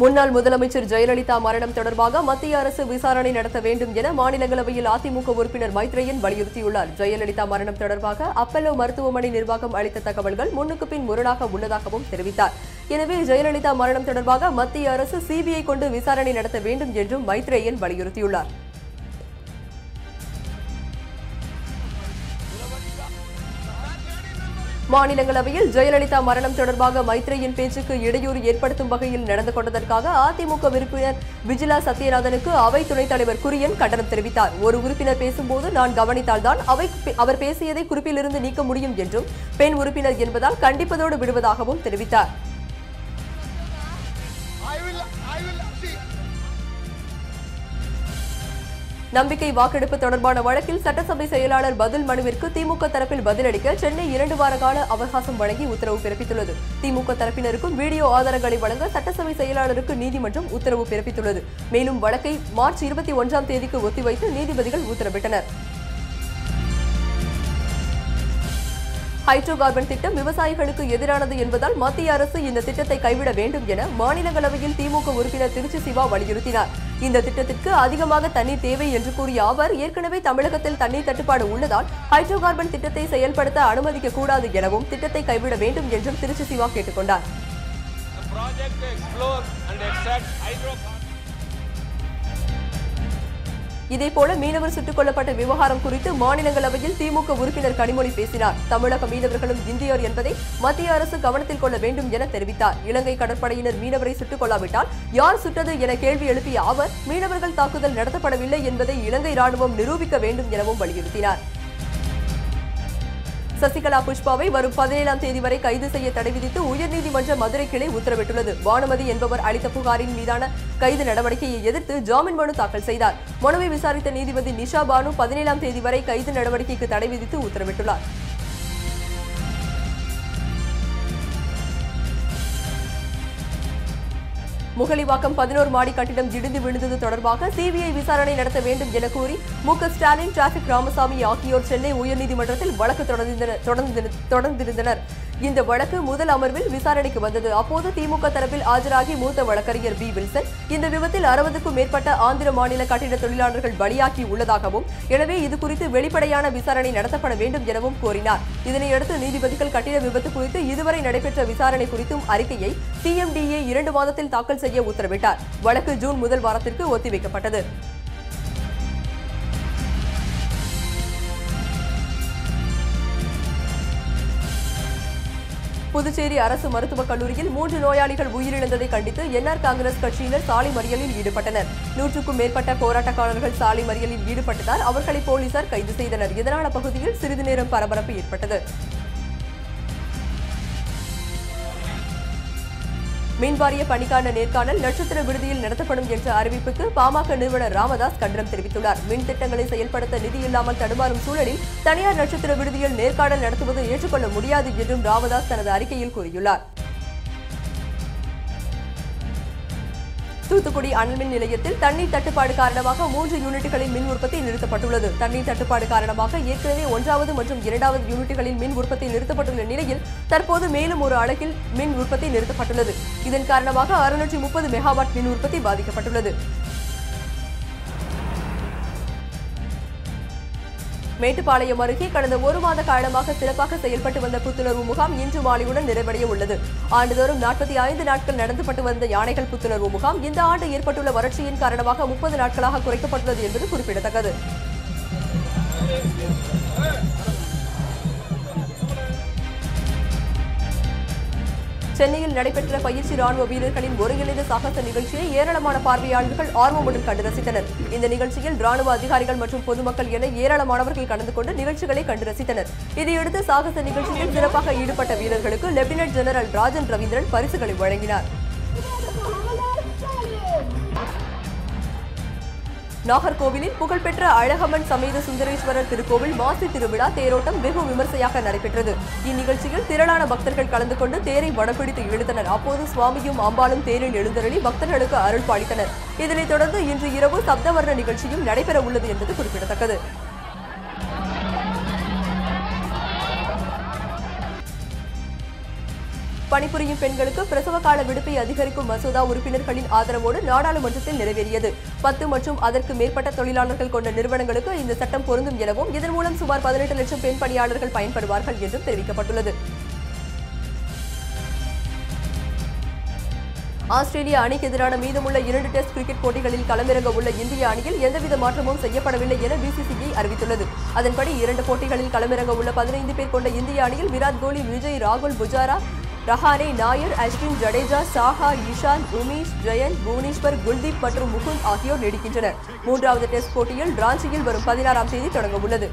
முன்னாள் முதலமைச்சர் ஜெயலலிதா மரணம் தொடர்பாக மத்திய அரசு விசாரணை நடத்த வேண்டும் என மாநிலங்களவையில் அதிமுக உறுப்பினர் மைத்ரேயன் வலியுறுத்தியுள்ளார். ஜெயலலிதா மரணம் தொடர்பாக அப்பல்லோ மருத்துவமனை நிர்வாகம் அளித்த தகவல்கள் முன்னுக்கு பின் முரணாக உள்ளதாகவும் தெரிவித்தார். எனவே ஜெயலலிதா மரணம் தொடர்பாக மத்திய அரசு சிபிஐ கொண்டு விசாரணை நடத்த வேண்டும் என்றும் மைத்ரேயன் வலியுறுத்தியுள்ளார். மாநிலங்களவையில் ஜெயலலிதா மரணம் தொடர்பாக மைத்ரேயின் பேச்சுக்கு இடையூறு ஏற்படுத்தும் வகையில் நடந்து கொண்டதற்காக அதிமுக உறுப்பினர் விஜிலா சத்யநாதனுக்கு அவை துணைத் தலைவர் குரியன் கண்டனம் தெரிவித்தார். ஒரு உறுப்பினர் பேசும்போது நான் கவனித்தால்தான் அவை அவர் பேசியதை குறிப்பிலிருந்து நீக்க முடியும் என்றும் பெண் உறுப்பினர் என்பதால் கண்டிப்பதோடு விடுவதாகவும் தெரிவித்தார். நம்பிக்கை வாக்கெடுப்பு தொடர்பான வழக்கில் சட்டசபை செயலாளர் பதில் மனுவிற்கு திமுக தரப்பில் பதிலளிக்க சென்னை இரண்டு வார கால அவகாசம் வழங்கி உத்தரவு பிறப்பித்துள்ளது. திமுக தரப்பினருக்கும் வீடியோ ஆதாரங்களை வழங்க சட்டசபை செயலாளருக்கு நீதிமன்றம் உத்தரவு பிறப்பித்துள்ளது. மேலும் வழக்கை மார்ச் இருபத்தி ஒன்றாம் தேதிக்கு ஒத்திவைத்து நீதிபதிகள் உத்தரவிட்டனர். ஹைட்ரோ கார்பன் திட்டம் விவசாயிகளுக்கு எதிரானது என்பதால் மத்திய அரசு இந்த திட்டத்தை கைவிட வேண்டும் என மாநிலங்களவையில் திமுக உறுப்பினர் திருச்சி சிவா வலியுறுத்தினார். இந்த திட்டத்திற்கு அதிகமாக தண்ணீர் தேவை என்று கூறிய அவர் ஏற்கனவே தமிழகத்தில் தண்ணீர் தட்டுப்பாடு உள்ளதால் ஹைட்ரோ கார்பன் திட்டத்தை செயல்படுத்த அனுமதிக்க கூடாது எனவும் திட்டத்தை கைவிட வேண்டும் என்றும் திருச்சி சிவா கேட்டுக்கொண்டார் இதேபோல மீனவர் சுட்டுக் கொல்லப்பட்ட விவகாரம் குறித்து மாநிலங்களவையில் திமுக உறுப்பினர் கனிமொழி பேசினார். தமிழக மீனவர்களும் இந்தியர் என்பதை மத்திய அரசு கவனத்தில் கொள்ள வேண்டும் என தெரிவித்தார். இலங்கை கடற்படையினர் மீனவரை சுட்டுக் கொள்ளாவிட்டால் யார் சுட்டது என கேள்வி எழுப்பிய அவர் மீனவர்கள் தாக்குதல் நடத்தப்படவில்லை என்பதை இலங்கை ராணுவம் நிரூபிக்க வேண்டும் எனவும் வலியுறுத்தினார். சசிகலா புஷ்பாவை வரும் பதினேழாம் தேதி வரை கைது செய்ய தடை விதித்து உயர்நீதிமன்ற மதுரை கிளை உத்தரவிட்டுள்ளது. பானுமதி என்பவர் அளித்த புகாரின் மீதான கைது நடவடிக்கையை எதிர்த்து ஜாமீன் மனு தாக்கல் செய்தார். மனுவை விசாரித்த நீதிபதி நிஷா பானு பதினேழாம் தேதி வரை கைது நடவடிக்கைக்கு தடை விதித்து உத்தரவிட்டுள்ளார். முகலிவாக்கம் பதினோரு மாடி கட்டிடம் இடிந்து விழுந்தது தொடர்பாக சிபிஐ விசாரணை நடத்த வேண்டும் என கூறி மு க ஸ்டாலின் டிராபிக் ராமசாமி ஆகியோர் சென்னை உயர்நீதிமன்றத்தில் வழக்கு தொடர்ந்திருந்தனர்- தொடர்ந்திருந்தனர். இந்த வழக்கு முதல் அமர்வில் விசாரணைக்கு வந்தது. அப்போது திமுக தரப்பில் ஆஜராகி மூத்த வழக்கறிஞர் பி. வில்சன். இந்த விபத்தில் அறுபதுக்கும் மேற்பட்ட ஆந்திர மாநில கட்டிட தொழிலாளர்கள் பலியாகி உள்ளதாகவும் எனவே இது குறித்து வெளிப்படையான விசாரணை நடத்தப்பட வேண்டும் எனவும் கோரினார். இதனையடுத்து நீதிபதிகள் கட்டிட விபத்து குறித்து இதுவரை நடைபெற்ற விசாரணை குறித்தும் அறிக்கையை சிஎம்டிஏ இரண்டு மாதத்தில் தாக்கல் செய்ய உத்தரவிட்டார். வழக்கு ஜூன் முதல் வாரத்திற்கு ஒத்திவைக்கப்பட்டது. புதுச்சேரி அரசு மருத்துவக் கல்லூரியில் மூன்று நோயாளிகள் உயிரிழந்ததை கண்டித்து என்ஆர் காங்கிரஸ் கட்சியினர் சாலை மறியலில் ஈடுபட்டனர். நூற்றுக்கும் மேற்பட்ட போராட்டக்காரர்கள் சாலை மறியலில் ஈடுபட்டதால் அவர்களை போலீசார் கைது செய்தனர். இதனால் அப்பகுதியில் சிறிது நேரம் பரபரப்பு ஏற்பட்டது. மின்வாரிய பணிக்கான நேர்காணல் நட்சத்திர விடுதியில் நடத்தப்படும் என்ற அறிவிப்புக்கு பாமக நிறுவனர் ராமதாஸ் கண்டனம் தெரிவித்துள்ளார். மின் திட்டங்களை செயல்படுத்த நிதி இல்லாமல் தடுமாறும் சூழலில் தனியார் நட்சத்திர விடுதியில் நேர்காணல் நடத்துவது ஏற்றுக்கொள்ள முடியாது என்றும் ராமதாஸ் தனது அறிக்கையில் கூறியுள்ளார். தூத்துக்குடி அனல்மின் நிலையத்தில் தண்ணீர் தட்டுப்பாடு காரணமாக மூன்று யூனிட்டுகளின் மின் உற்பத்தி நிறுத்தப்பட்டுள்ளது. தண்ணீர் தட்டுப்பாடு காரணமாக ஏற்கனவே ஒன்றாவது மற்றும் இரண்டாவது யூனிட்டுகளின் மின் உற்பத்தி நிறுத்தப்பட்டுள்ள நிலையில் தற்போது மேலும் ஒரு அழகில் மின் உற்பத்தி நிறுத்தப்பட்டுள்ளது. இதன் காரணமாக அறுநூற்றி முப்பது மெகாவாட் மின் உற்பத்தி பாதிக்கப்பட்டுள்ளது. மேட்டுப்பாளையம் அருகே கடந்த ஒரு மாத காலமாக சிறப்பாக செயல்பட்டு வந்த புத்துணர்வு முகாம் இன்று மாலையுடன் நிறைவடைய உள்ளது. ஆண்டுதோறும் நாற்பத்தி ஐந்து நாட்கள் நடத்தப்பட்டு வந்த யானைகள் புத்துணர்வு முகாம் இந்த ஆண்டு ஏற்பட்டுள்ள வறட்சியின் காரணமாக முப்பது நாட்களாக குறைக்கப்பட்டுள்ளது என்பது குறிப்பிடத்தக்கது. சென்னையில் நடைபெற்ற பயிற்சி ராணுவ வீரர்களின் ஒருங்கிணைந்த சாகச நிகழ்ச்சியை ஏராளமான பார்வையாளர்கள் ஆர்வமுடன் கண்டு ரசித்தனர். இந்த நிகழ்ச்சியில் ராணுவ அதிகாரிகள் மற்றும் பொதுமக்கள் என ஏராளமானவர்கள் கலந்து கொண்டு நிகழ்ச்சிகளை கண்டு ரசித்தனர். இதையடுத்து சாகச நிகழ்ச்சியில் சிறப்பாக ஈடுபட்ட வீரர்களுக்கு லெப்டினன்ட் ஜெனரல் ராஜன் ரவீந்திரன் பரிசுகளை வழங்கினார். நாகர்கோவிலில் புகழ்பெற்ற அழகம்மன் சமேத சுந்தரேஸ்வரர் திருக்கோவில் மாசி திருவிழா தேரோட்டம் வெகு விமர்சையாக நடைபெற்றது. இந்நிகழ்ச்சியில் திரளான பக்தர்கள் கலந்து கொண்டு தேரை வடப்பிடித்து இழுத்தனர் அப்போது சுவாமியும் அம்பாலும் தேரில் எழுந்தருளி பக்தர்களுக்கு அருள் பாலித்தனர். இதனைத் தொடர்ந்து இன்று இரவு சப்தவர்ண நிகழ்ச்சியும் நடைபெற உள்ளது என்பது குறிப்பிடத்தக்கது. பணிபுரியும் பெண்களுக்கு பிரசவ கால விடுப்பை அதிகரிக்கும் மசோதா உறுப்பினர்களின் ஆதரவோடு நாடாளுமன்றத்தில் நிறைவேறியது. பத்து மற்றும் அதற்கு மேற்பட்ட தொழிலாளர்கள் கொண்ட நிறுவனங்களுக்கு இந்த சட்டம் பொருந்தும் எனவும் இதன் மூலம் சுமார் பதினெட்டு லட்சம் பெண் பணியாளர்கள் பயன்படுவார்கள் என்றும் தெரிவிக்கப்பட்டுள்ளது. ஆஸ்திரேலிய அணிக்கு எதிரான மீதமுள்ள இரண்டு டெஸ்ட் கிரிக்கெட் போட்டிகளில் களமிறங்க உள்ள இந்திய அணியில் எந்தவித மாற்றமும் செய்யப்படவில்லை என பிசிசிஐ அறிவித்துள்ளது. அதன்படி இரண்டு போட்டிகளில் களமிறங்க உள்ள பதினைந்து பேர் கொண்ட இந்திய அணியில் விராட் கோலி விஜய் ராகுல் புஜாரா ரஹானே நாயர் அஸ்வின் ஜடேஜா சாஹா இஷான் உமேஷ் ஜெயன் புவனேஸ்வர் குல்தீப் மற்றும் முகுந்த் ஆகியோர் நீடிக்கின்றனர். மூன்றாவது டெஸ்ட் போட்டியில் ராஞ்சியில் வரும் பதினாறாம் தேதி தொடங்க உள்ளது